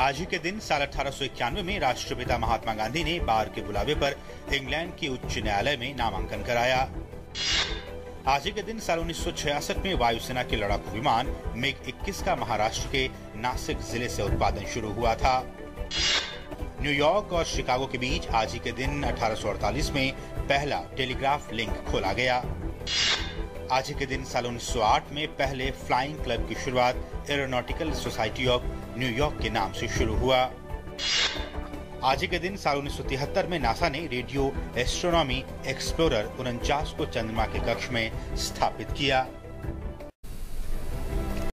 आज ही के दिन साल अठारह सौ इक्यानवे में राष्ट्रपिता महात्मा गांधी ने बार के बुलावे पर इंग्लैंड के उच्च न्यायालय में नामांकन कराया। आज ही के दिन साल 1966 में वायुसेना के लड़ाकू विमान मिग 21 का महाराष्ट्र के नासिक ज़िले से उत्पादन शुरू हुआ था। न्यूयॉर्क और शिकागो के बीच आज ही के दिन 1848 में पहला टेलीग्राफ लिंक खोला गया। आज के दिन साल 1908 में पहले फ्लाइंग क्लब की शुरुआत एरोनॉटिकल सोसाइटी ऑफ़ न्यूयॉर्क के नाम से शुरू हुआ। आज के दिन साल 1973 में नासा ने रेडियो एस्ट्रोनॉमी एक्सप्लोरर उनचास को चंद्रमा के कक्ष में स्थापित किया।